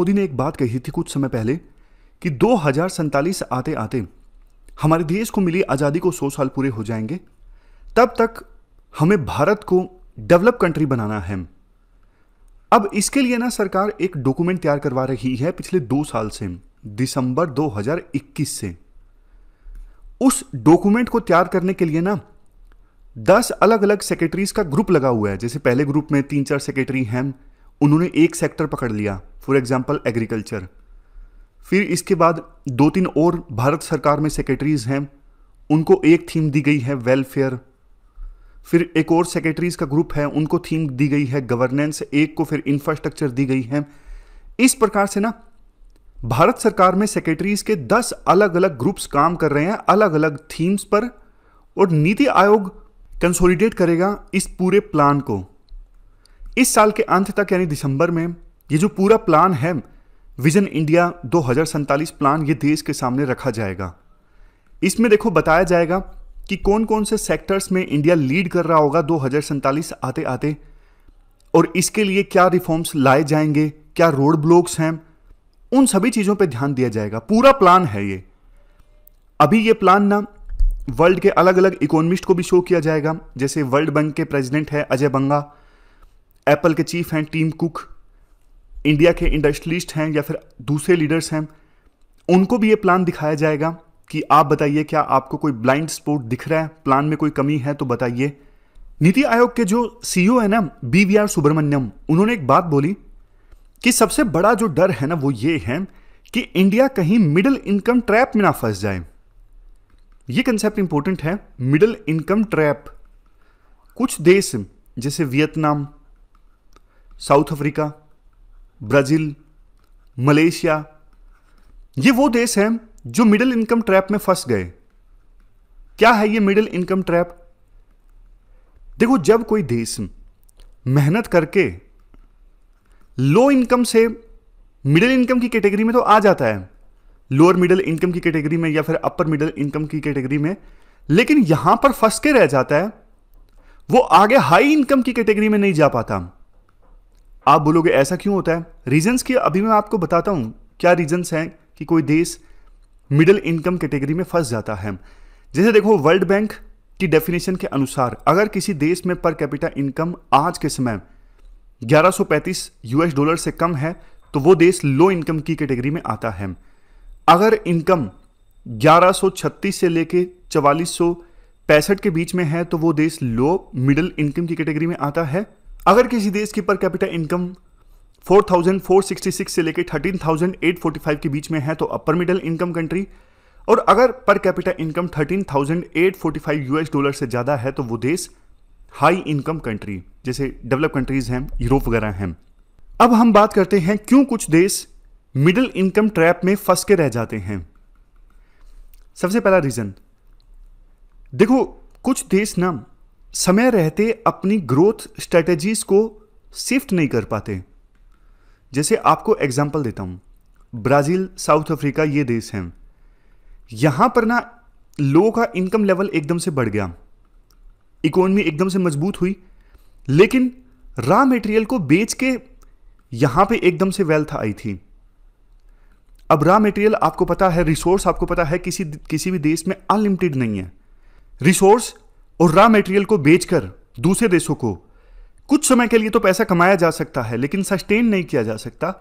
मोदी ने एक बात कही थी कुछ समय पहले कि दो आते आते हमारे देश को मिली आज़ादी को सौ साल पूरे हो जाएँगे, तब तक हमें भारत को डेवलप कंट्री बनाना है। अब इसके लिए ना सरकार एक डॉक्यूमेंट तैयार करवा रही है पिछले दो साल से, दिसंबर 2021 से। उस डॉक्यूमेंट को तैयार करने के लिए ना दस अलग अलग सेक्रेटरीज का ग्रुप लगा हुआ है, जैसे पहले ग्रुप में तीन चार सेक्रेटरी हैं उन्होंने एक सेक्टर पकड़ लिया फॉर एग्ज़ाम्पल एग्रीकल्चर फिर इसके बाद दो तीन और भारत सरकार में सेक्रेटरीज हैं, उनको एक थीम दी गई है वेलफेयर फिर एक और सेक्रेटरीज का ग्रुप है, उनको थीम दी गई है गवर्नेंस एक को फिर इंफ्रास्ट्रक्चर दी गई है. इस प्रकार से ना, भारत सरकार में सेक्रेटरीज के दस अलग अलग ग्रुप्स काम कर रहे हैं अलग अलग थीम्स पर, और नीति आयोग कंसोलिडेट करेगा इस पूरे प्लान को. इस साल के अंत तक, यानी दिसंबर में, ये जो पूरा प्लान है विजन इंडिया दो प्लान ये देश के सामने रखा जाएगा। इसमें देखो, बताया जाएगा कि कौन कौन से सेक्टर्स में इंडिया लीड कर रहा होगा दो आते आते और इसके लिए क्या रिफॉर्म्स लाए जाएँगे, क्या रोड ब्लॉक्स हैं, उन सभी चीज़ों पे ध्यान दिया जाएगा। पूरा प्लान है ये। अभी ये प्लान ना वर्ल्ड के अलग अलग इकोनॉमिस्ट को भी शो किया जाएगा, जैसे वर्ल्ड बैंक के प्रेसिडेंट है अजय बंगा एप्पल के चीफ हैं टीम कुक इंडिया के इंडस्ट्रियलिस्ट हैं या फिर दूसरे लीडर्स हैं, उनको भी ये प्लान दिखाया जाएगा कि आप बताइए क्या आपको कोई ब्लाइंड स्पॉट दिख रहा है प्लान में कोई कमी है तो बताइए। नीति आयोग के जो सीईओ है ना बी वी आर सुब्रमण्यम, उन्होंने एक बात बोली कि सबसे बड़ा जो डर है ना वो ये है कि इंडिया कहीं मिडिल इनकम ट्रैप में ना फंस जाए। ये कंसेप्ट इंपॉर्टेंट है मिडिल इनकम ट्रैप कुछ देश जैसे Vietnam South Africa, Brazil, Malaysia, ये वो देश हैं जो मिडिल इनकम ट्रैप में फंस गए। क्या है ये मिडिल इनकम ट्रैप? देखो, जब कोई देश मेहनत करके लो इनकम से मिडिल इनकम की कैटेगरी में तो आ जाता है। लोअर मिडिल इनकम की कैटेगरी में या फिर अपर मिडिल इनकम की कैटेगरी में, लेकिन यहाँ पर फंस के रह जाता है, वो आगे हाई इनकम की कैटेगरी में नहीं जा पाता। आप बोलोगे, ऐसा क्यों होता है? रीजंस की अभी मैं आपको बताता हूँ, क्या रीजंस हैं कि कोई देश मिडिल इनकम कैटेगरी में फंस जाता है। जैसे देखो वर्ल्ड बैंक की डेफिनेशन के अनुसार, अगर किसी देश में पर कैपिटा इनकम आज के समय 1135 यूएस डॉलर से कम है तो वो देश लो इनकम की कैटेगरी में आता है। अगर इनकम 1136 से लेके चवालीस के बीच में है तो वो देश लो मिडिल इनकम की कैटेगरी में आता है। अगर किसी देश की पर कैपिटा इनकम 4,466 से लेके 13,845 के बीच में है तो अपर मिडिल इनकम कंट्री और अगर पर कैपिटा इनकम 13,845 यूएस डॉलर से ज़्यादा है तो वो देश हाई इनकम कंट्री जैसे डेवलप कंट्रीज़ हैं यूरोप वगैरह हैं। अब हम बात करते हैं क्यों कुछ देश मिडिल इनकम ट्रैप में फंस के रह जाते हैं। सबसे पहला रीजन देखो कुछ देश ना समय रहते अपनी ग्रोथ स्ट्रेटेजीज को शिफ्ट नहीं कर पाते। जैसे आपको एग्ज़ाम्पल देता हूँ। ब्राज़ील, साउथ अफ्रीका ये देश हैं। यहाँ पर ना लोगों का इनकम लेवल एकदम से बढ़ गया। इकोनॉमी एकदम से मज़बूत हुई। लेकिन रॉ मटेरियल को बेच के यहाँ पे एकदम से वेल्थ आई थी। अब रॉ मटेरियल आपको पता है रिसोर्स आपको पता है, किसी किसी भी देश में अनलिमिटेड नहीं है। रिसोर्स और रॉ मटेरियल को बेचकर दूसरे देशों को। कुछ समय के लिए तो पैसा कमाया जा सकता है, लेकिन सस्टेन नहीं किया जा सकता।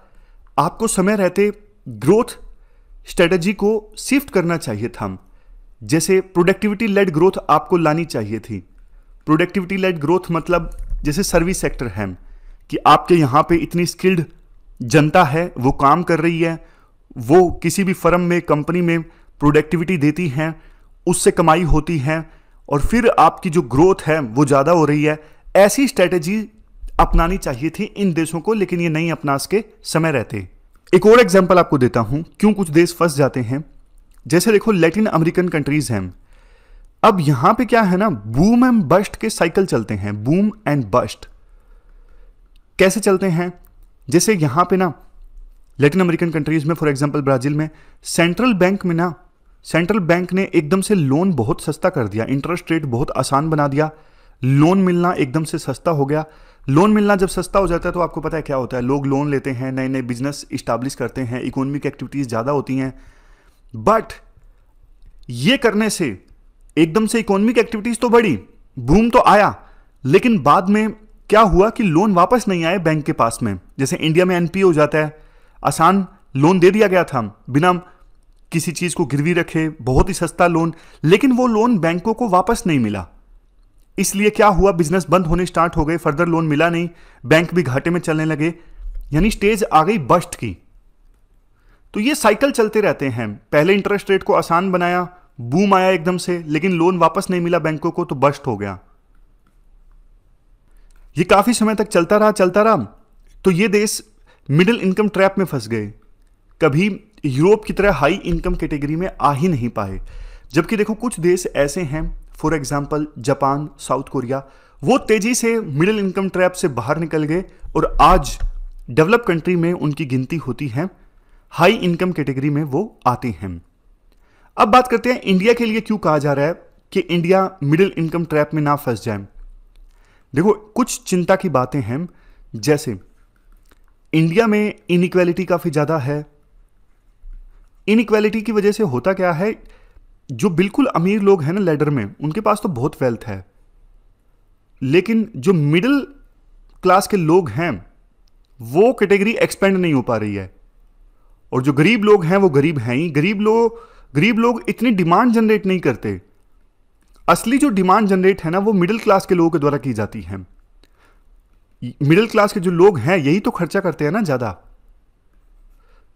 आपको समय रहते ग्रोथ स्ट्रेटजी को शिफ्ट करना चाहिए था। जैसे प्रोडक्टिविटी लेड ग्रोथ आपको लानी चाहिए थी। प्रोडक्टिविटी लेड ग्रोथ मतलब जैसे सर्विस सेक्टर है कि आपके यहाँ पे इतनी स्किल्ड जनता है, वो काम कर रही है, वो किसी भी फर्म में कंपनी में प्रोडक्टिविटी देती हैं, उससे कमाई होती है और फिर आपकी जो ग्रोथ है, वो ज़्यादा हो रही है। ऐसी स्ट्रेटेजी अपनानी चाहिए थी इन देशों को, लेकिन ये नहीं अपना सके समय रहते एक और एग्ज़ाम्पल आपको देता हूँ, क्यों कुछ देश फंस जाते हैं। जैसे देखो लैटिन अमेरिकन कंट्रीज़ हैं। अब यहाँ पे क्या है ना बूम एंड बस्ट के साइकिल चलते हैं बूम एंड बस्ट कैसे चलते हैं? जैसे यहाँ पे ना लैटिन अमेरिकन कंट्रीज़ में फॉर एग्जांपल ब्राज़ील में सेंट्रल बैंक में ना सेंट्रल बैंक ने एकदम से लोन बहुत सस्ता कर दिया। इंटरेस्ट रेट बहुत आसान बना दिया। लोन मिलना एकदम से सस्ता हो गया। लोन मिलना जब सस्ता हो जाता है तो आपको पता है क्या होता है? लोग लोन लेते हैं नए नए बिज़नेस इस्टाब्लिश करते हैं इकोनॉमिक एक्टिविटीज़ ज़्यादा होती हैं। बट ये करने से एकदम से इकोनॉमिक एक्टिविटीज़ तो बढ़ी बूम तो आया। लेकिन बाद में क्या हुआ कि लोन वापस नहीं आए बैंक के पास में? जैसे इंडिया में एनपीए हो जाता है। आसान लोन दे दिया गया था। बिना किसी चीज़ को गिरवी रखे, बहुत ही सस्ता लोन लेकिन वो लोन बैंकों को वापस नहीं मिला। इसलिए क्या हुआ? बिज़नेस बंद होने स्टार्ट हो गए फर्दर लोन मिला नहीं बैंक भी घाटे में चलने लगे, यानी स्टेज आ गई बस्ट की। तो ये साइकिल चलते रहते हैं। पहले इंटरेस्ट रेट को आसान बनाया बूम आया एकदम से, लेकिन लोन वापस नहीं मिला बैंकों को तो बस्ट हो गया। ये काफ़ी समय तक चलता रहा चलता रहा। तो ये देश मिडिल इनकम ट्रैप में फंस गए। कभी यूरोप की तरह हाई इनकम कैटेगरी में आ ही नहीं पाए। जबकि देखो, कुछ देश ऐसे हैं for example Japan, South Korea, वो तेज़ी से मिडिल इनकम ट्रैप से बाहर निकल गए और आज डेवलप कंट्री में उनकी गिनती होती है हाई इनकम कैटेगरी में वो आते हैं। अब बात करते हैं इंडिया के लिए क्यों कहा जा रहा है कि इंडिया मिडिल इनकम ट्रैप में ना फंस जाए। देखो, कुछ चिंता की बातें हैं, जैसे इंडिया में इनइक्वालिटी काफ़ी ज़्यादा है इनइक्वालिटी की वजह से होता क्या है? जो बिल्कुल अमीर लोग हैं ना लेडर में, उनके पास तो बहुत वेल्थ है। लेकिन जो मिडिल क्लास के लोग हैं, वो कैटेगरी एक्सपेंड नहीं हो पा रही है। और जो गरीब लोग हैं, वो गरीब हैं ही। गरीब लोग गरीब लोग इतनी डिमांड जनरेट नहीं करते। असली जो डिमांड जनरेट है ना, वो मिडिल क्लास के लोगों के द्वारा की जाती है। मिडिल क्लास के जो लोग हैं, यही तो खर्चा करते हैं ना ज़्यादा।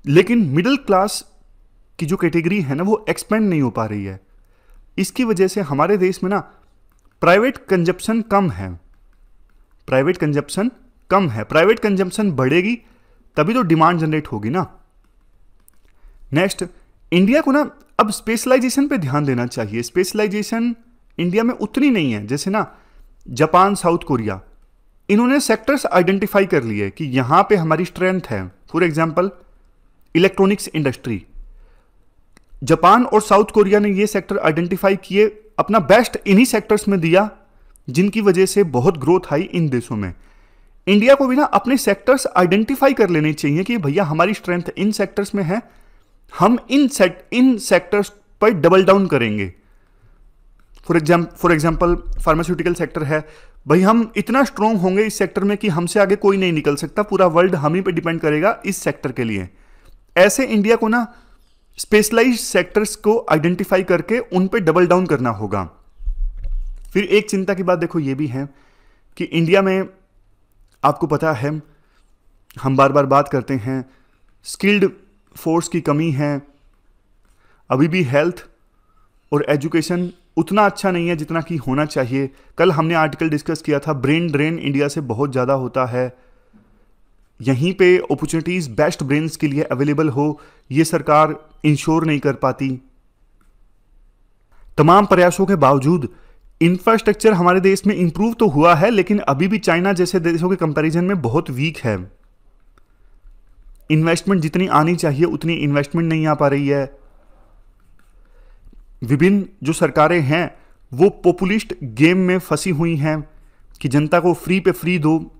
लेकिन मिडिल क्लास की जो कैटेगरी है ना, वो एक्सपेंड नहीं हो पा रही है। इसकी वजह से हमारे देश में ना प्राइवेट कंजप्शन कम है। प्राइवेट कंजप्शन कम है। प्राइवेट कंजप्शन बढ़ेगी, तभी तो डिमांड जनरेट होगी ना। नेक्स्ट इंडिया को ना, अब स्पेशलाइजेशन पे ध्यान देना चाहिए। स्पेशलाइजेशन इंडिया में उतनी नहीं है। जैसे ना जापान साउथ कोरिया इन्होंने सेक्टर्स आइडेंटिफाई कर लिए कि यहाँ पे हमारी स्ट्रेंथ है। For example electronics industry Japan और साउथ कोरिया ने ये सेक्टर आइडेंटिफाई किए, अपना बेस्ट इन्हीं सेक्टर्स में दिया, जिनकी वजह से बहुत ग्रोथ आई इन देशों में। इंडिया को भी ना अपने सेक्टर्स आइडेंटिफाई कर लेने चाहिए कि भैया हमारी स्ट्रेंथ इन सेक्टर्स में है, हम इन सेट इन सेक्टर्स पर डबल डाउन करेंगे। For exam, for example, pharmaceutical sector है, भाई हम इतना स्ट्रांग होंगे इस सेक्टर में कि हमसे आगे कोई नहीं निकल सकता, पूरा वर्ल्ड हम ही पे डिपेंड करेगा इस सेक्टर के लिए। ऐसे इंडिया को ना स्पेशलाइज सेक्टर्स को आइडेंटिफाई करके उन पे डबल डाउन करना होगा। फिर एक चिंता की बात देखो, ये भी है कि इंडिया में आपको पता है, हम बार बार बात करते हैं, स्किल्ड फोर्स की कमी है, अभी भी हेल्थ और एजुकेशन उतना अच्छा नहीं है जितना कि होना चाहिए। कल हमने आर्टिकल डिस्कस किया था, ब्रेन ड्रेन इंडिया से बहुत ज़्यादा होता है। यहीं पे अपॉर्चुनिटीज़ बेस्ट ब्रेन्स के लिए अवेलेबल हो, ये सरकार इंश्योर नहीं कर पाती। तमाम प्रयासों के बावजूद इंफ्रास्ट्रक्चर हमारे देश में इंप्रूव तो हुआ है, लेकिन अभी भी चाइना जैसे देशों के कंपैरिजन में बहुत वीक है। इन्वेस्टमेंट जितनी आनी चाहिए, उतनी इन्वेस्टमेंट नहीं आ पा रही है। विभिन्न जो सरकारें हैं, वो पॉपुलिस्ट गेम में फंसी हुई हैं कि जनता को फ्री पे फ्री दो।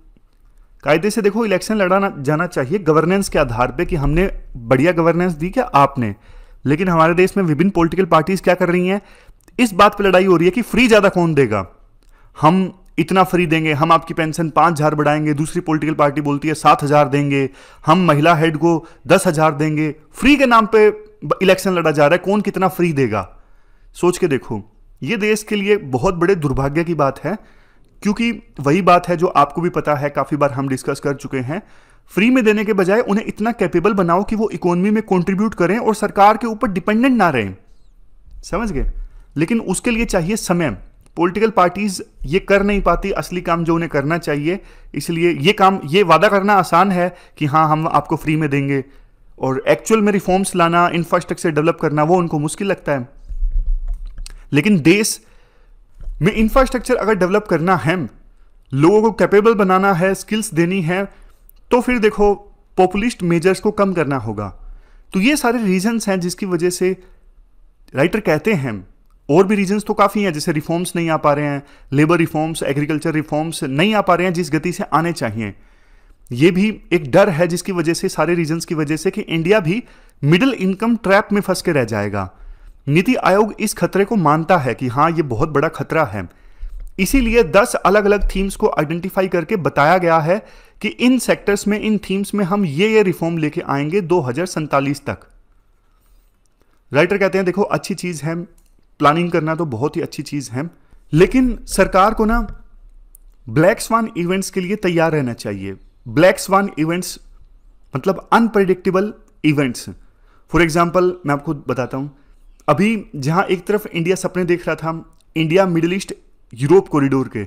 कायदे से देखो, इलेक्शन लड़ाना जाना चाहिए। गवर्नेंस के आधार पे कि हमने बढ़िया गवर्नेंस दी क्या? आपने। लेकिन हमारे देश में विभिन्न पॉलिटिकल पार्टीज़ क्या कर रही हैं? इस बात पे लड़ाई हो रही है कि फ्री ज़्यादा कौन देगा? हम इतना फ्री देंगे, हम आपकी पेंशन पाँच हज़ार बढ़ाएँगे, दूसरी पॉलिटिकल पार्टी बोलती है सात हज़ार देंगे, हम महिला हेड को दस हज़ार देंगे। फ्री के नाम पे इलेक्शन लड़ा जा रहा है, कौन कितना फ्री देगा? सोच के देखो। ये देश के लिए बहुत बड़े दुर्भाग्य की बात है। क्योंकि वही बात है जो आपको भी पता है, काफ़ी बार हम डिस्कस कर चुके हैं। फ्री में देने के बजाय उन्हें इतना कैपेबल बनाओ कि वो इकोनॉमी में कंट्रीब्यूट करें और सरकार के ऊपर डिपेंडेंट ना रहें। समझ गए? लेकिन उसके लिए चाहिए समय। पॉलिटिकल पार्टीज़ ये कर नहीं पाती, असली काम जो उन्हें करना चाहिए। इसलिए ये काम, ये वादा करना आसान है कि हाँ हम आपको फ्री में देंगे। और एक्चुअल में रिफॉर्म्स लाना इंफ्रास्ट्रक्चर डेवलप करना, वो उनको मुश्किल लगता है। लेकिन देश में इंफ्रास्ट्रक्चर अगर डेवलप करना है, लोगों को कैपेबल बनाना है स्किल्स देनी है तो फिर देखो पॉपुलिस्ट मेजर्स को कम करना होगा। तो ये सारे रीजंस हैं जिसकी वजह से राइटर कहते हैं, और भी रीजंस तो काफ़ी हैं, जैसे रिफॉर्म्स नहीं आ पा रहे हैं लेबर रिफॉर्म्स एग्रीकल्चर रिफॉर्म्स नहीं आ पा रहे हैं जिस गति से आने चाहिए। ये भी एक डर है जिसकी वजह से, सारे रीजंस की वजह से कि इंडिया भी मिडिल इनकम ट्रैप में फंस के रह जाएगा। नीति आयोग इस खतरे को मानता है कि हाँ ये बहुत बड़ा खतरा है। इसीलिए 10 अलग अलग थीम्स को आइडेंटिफाई करके बताया गया है कि इन सेक्टर्स में, इन थीम्स में हम ये ये रिफॉर्म लेके आएँगे दो तक। राइटर कहते हैं, देखो, अच्छी चीज़ है प्लानिंग करना तो बहुत ही अच्छी चीज़ है, लेकिन सरकार को ना ब्लैक स्वान इवेंट्स के लिए तैयार रहना चाहिए। ब्लैक स्वान इवेंट्स मतलब अनप्रडिक्टेबल इवेंट्स फॉर एग्ज़ाम्पल मैं आपको बताता हूँ अभी जहाँ एक तरफ़ इंडिया सपने देख रहा था, India, middle east, Europe corridor के।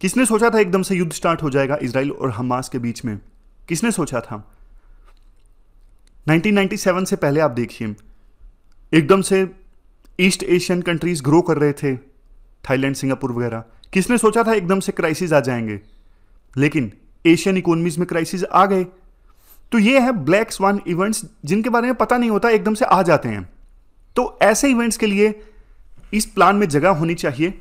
किसने सोचा था एकदम से युद्ध स्टार्ट हो जाएगा इसराइल और हमास के बीच में? किसने सोचा था? 1997 से पहले आप देखिए। एकदम से ईस्ट एशियन कंट्रीज़ ग्रो कर रहे थे, थाईलैंड, सिंगापुर वगैरह। किसने सोचा था एकदम से क्राइसिस आ जाएँगे? लेकिन एशियन इकोनॉमीज में क्राइसिस आ गए। तो ये है ब्लैक स्वान इवेंट्स जिनके बारे में पता नहीं होता, एकदम से आ जाते हैं। तो ऐसे इवेंट्स के लिए इस प्लान में जगह होनी चाहिए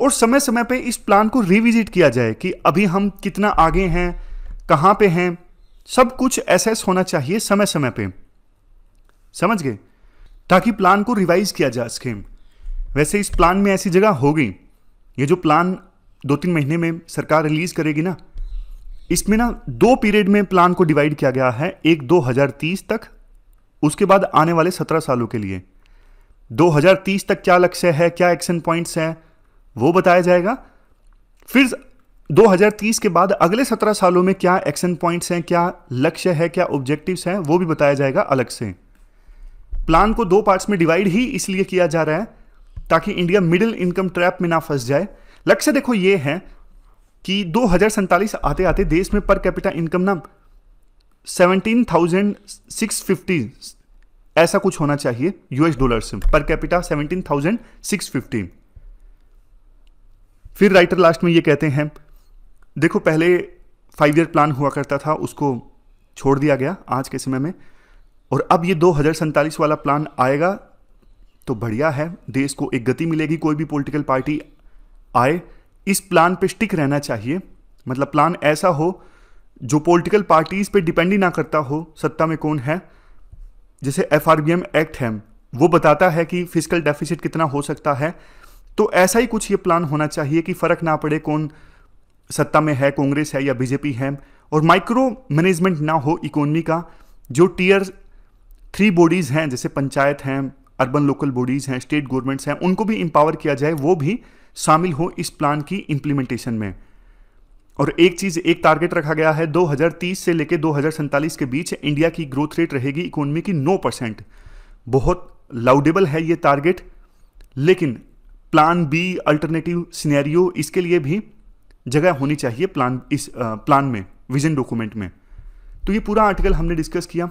और समय समय पे इस प्लान को रिविजिट किया जाए कि अभी हम कितना आगे हैं, कहाँ पे हैं, सब कुछ एसेस होना चाहिए समय समय पे। समझ गए? ताकि प्लान को रिवाइज किया जा सके। वैसे इस प्लान में ऐसी जगह होगी ये जो प्लान दो तीन महीने में सरकार रिलीज़ करेगी ना, इसमें ना दो पीरियड में प्लान को डिवाइड किया गया है, एक 2030 तक, उसके बाद आने वाले 17 सालों के लिए। 2030 तक क्या लक्ष्य है, क्या एक्शन पॉइंट्स हैं, वो बताया जाएगा। फिर 2030 के बाद अगले 17 सालों में क्या एक्शन पॉइंट्स हैं, क्या लक्ष्य है, क्या ऑब्जेक्टिव्स हैं, वो भी बताया जाएगा अलग से। प्लान को दो पार्ट्स में डिवाइड ही इसलिए किया जा रहा है ताकि इंडिया मिडिल इनकम ट्रैप में ना फंस जाए। लक्ष्य देखो ये है कि दो आते आते देश में पर कैपिटा इनकम ना सेवनटीन थाउज़ेंड सिक्स फिफ्टी ऐसा कुछ होना चाहिए US dollar per capita seventeen thousand six fifty फिर राइटर लास्ट में ये कहते हैं, देखो पहले फाइव ईयर प्लान हुआ करता था, उसको छोड़ दिया गया आज के समय में, और अब ये दो हज़ार वाला प्लान आएगा तो बढ़िया है, देश को एक गति मिलेगी, कोई भी पॉलिटिकल पार्टी आए, इस प्लान पे स्टिक रहना चाहिए। मतलब प्लान ऐसा हो, जो पॉलिटिकल पार्टीज़ पे डिपेंड ही ना करता हो, सत्ता में कौन है जैसे एफआरबीएम एक्ट है, वो बताता है कि फ़िज़िकल डेफिसिट कितना हो सकता है। तो ऐसा ही कुछ ये प्लान होना चाहिए कि फ़र्क ना पड़े कौन सत्ता में है, कांग्रेस है या बीजेपी है। और माइक्रो मैनेजमेंट ना हो इकोनॉमी का, जो टीयर थ्री बॉडीज़ हैं, जैसे पंचायत हैं अर्बन लोकल बॉडीज़ हैं स्टेट गवर्नमेंट्स हैं, उनको भी इंपावर किया जाए, वो भी शामिल हो इस प्लान की इम्प्लीमेंटेशन में। और एक चीज़, एक टारगेट रखा गया है 2030 से लेकर दो के बीच इंडिया की ग्रोथ रेट रहेगी इकोनॉमी की 9 परसेंट। बहुत लाउडेबल है ये टारगेट लेकिन प्लान बी अल्टरनेटिव सिनेरियो इसके लिए भी जगह होनी चाहिए प्लान इस प्लान में विजन डॉक्यूमेंट में। तो ये पूरा आर्टिकल हमने डिस्कस किया।